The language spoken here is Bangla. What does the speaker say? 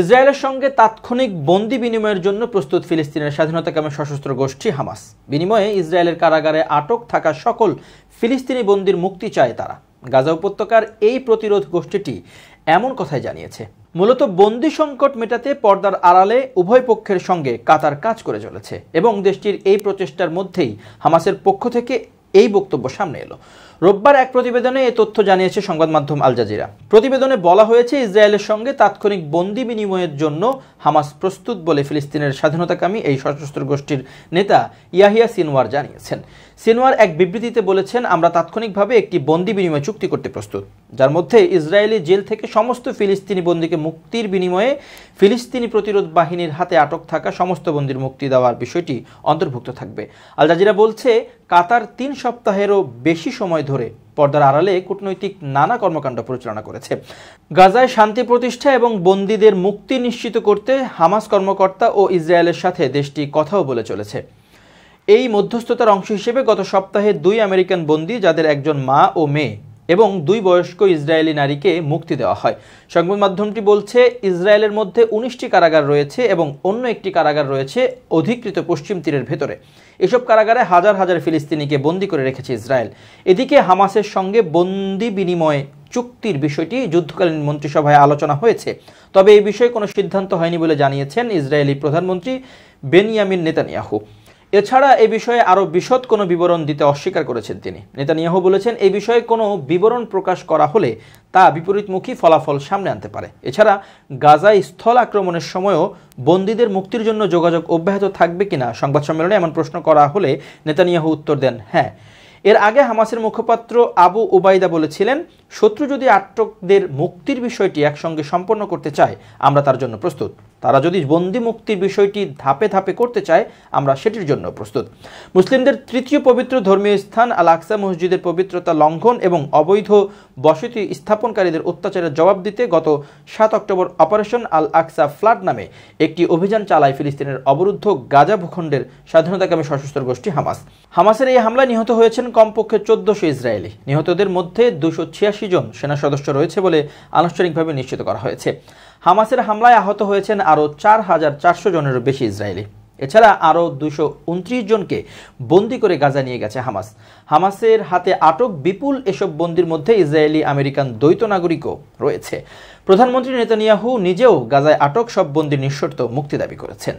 ইসরায়েলের সঙ্গে তাৎক্ষণিক বন্দি বিনিময়ের জন্য প্রস্তুত ফিলিস্তিনের স্বাধীনতাকামী সশস্ত্র গোষ্ঠী হামাস। বিনিময়ে ইসরায়েলের কারাগারে আটক থাকা সকল ফিলিস্তিনি বন্দির মুক্তি চায় তারা। গাজা উপত্যকার এই প্রতিরোধ গোষ্ঠীটি এমন কথাই জানিয়েছে। মূলত বন্দি সংকট মেটাতে পর্দার আড়ালে উভয় পক্ষের সঙ্গে কাতার কাজ করে চলেছে এবং দেশটির এই প্রচেষ্টার মধ্যেই হামাসের পক্ষ থেকে এই বক্তব্য সামনে এলো। রোববার এক প্রতিবেদনে এ তথ্য জানিয়েছে সংবাদ মাধ্যম আল জাজিরা। প্রতিবেদনে বলা হয়েছে, ইসরায়েলের সঙ্গে তাৎক্ষণিক বন্দি বিনিময়ের জন্য হামাস প্রস্তুত বলে ফিলিস্তিনের স্বাধীনতাকামী এই সশস্ত্র গোষ্ঠীর নেতা ইয়াহিয়া সিনওয়ার জানিয়েছেন। সিনওয়ার এক বিবৃতিতে বলেছেন, আমরা তাৎক্ষণিকভাবে একটি বন্দি বিনিময় চুক্তি করতে প্রস্তুত। যার মধ্যে ইসরায়েলি জেল থেকে সমস্ত ফিলিস্তিনি বন্দীকে মুক্তির বিনিময়ে ফিলিস্তিনি প্রতিরোধ বাহিনীর হাতে আটক থাকা সমস্ত বন্দির মুক্তি দেওয়ার বিষয়টি অন্তর্ভুক্ত থাকবে। আল জাজিরা বলছে, কাতার তিন সপ্তাহেরও বেশি সময় ধরে পর্দার আড়ালে কূটনৈতিক নানা কর্মকাণ্ড পরিচালনা করেছে। গাজায় শান্তি প্রতিষ্ঠা এবং বন্দীদের মুক্তি নিশ্চিত করতে হামাস কর্মকর্তা ও ইসরায়েলের সাথে দেশটি কথাও বলে চলেছে। এই মধ্যস্থতার অংশ হিসেবে গত সপ্তাহে দুই আমেরিকান বন্দী, যাদের একজন মা ও মেয়ে এবং দুই বয়স্ক ইসরায়েলি নারীকে মুক্তি দেওয়া হয়। সংবাদ মাধ্যমটি বলছে, ইসরায়েলের মধ্যে উনিশটি কারাগার রয়েছে এবং অন্য একটি কারাগার রয়েছে অধিকৃত পশ্চিম তীরের ভেতরে। এসব কারাগারে হাজার হাজার ফিলিস্তিনিকে বন্দী করে রেখেছে ইসরায়েল। এদিকে হামাসের সঙ্গে বন্দি বিনিময় চুক্তির বিষয়টি যুদ্ধকালীন মন্ত্রিসভায় আলোচনা হয়েছে। তবে এই বিষয়ে কোনো সিদ্ধান্ত হয়নি বলে জানিয়েছেন ইসরায়েলি প্রধানমন্ত্রী বেনিয়ামিন নেতানিয়াহু। এছাড়া এ বিষয়ে আরও বিশদ কোনো বিবরণ দিতে অস্বীকার করেছেন তিনি। নেতানিয়াহু বলেছেন, এ বিষয়ে কোনো বিবরণ প্রকাশ করা হলে তা বিপরীতমুখী ফলাফল সামনে আনতে পারে। এছাড়া গাজায় স্থল আক্রমণের সময়ও বন্দীদের মুক্তির জন্য যোগাযোগ অব্যাহত থাকবে কিনা সংবাদ সম্মেলনে এমন প্রশ্ন করা হলে নেতানিয়াহু উত্তর দেন হ্যাঁ। এর আগে হামাসের মুখপাত্র আবু ওবায়দা বলেছিলেন, শত্রু যদি আটকদের মুক্তির বিষয়টি একসঙ্গে সম্পন্ন করতে চায়, আমরা তার জন্য প্রস্তুত। তারা যদি বন্দি মুক্তির বিষয়টি ধাপে ধাপে করতে চায়, আমরা সেটির জন্য প্রস্তুত। মুসলিমদের তৃতীয় পবিত্র ধর্মীয় স্থান আল আকসা মসজিদের পবিত্রতা লঙ্ঘন এবং অবৈধ বসতি স্থাপনকারীদের অত্যাচারের জবাব দিতে গত সাত October operation Al Aqsa flood নামে একটি অভিযান চালায় ফিলিস্তিনের অবরুদ্ধ গাজা ভূখণ্ডের স্বাধীনতাকামী সশস্ত্র গোষ্ঠী হামাস। হামাসের এই হামলায় নিহত হয়েছেন কমপক্ষে চোদ্দশো ইসরায়েলি। নিহতদের মধ্যে দুশো ছিয়াশি জন সেনা সদস্য রয়েছে বলে আনুষ্ঠানিকভাবে নিশ্চিত করা হয়েছে। হামাসের হামলায় আহত হয়েছেন আরও চার হাজার চারশো জনেরও বেশি ইসরায়েলি। এছাড়া আরও দুশো উনত্রিশ জনকে বন্দি করে গাজা নিয়ে গেছে হামাস। হামাসের হাতে আটক বিপুল এসব বন্দির মধ্যে ইসরায়েলি, আমেরিকান দ্বৈত নাগরিকও রয়েছে। প্রধানমন্ত্রী নেতানিয়াহু নিজেও গাজায় আটক সব বন্দির নিঃশর্ত মুক্তি দাবি করেছেন।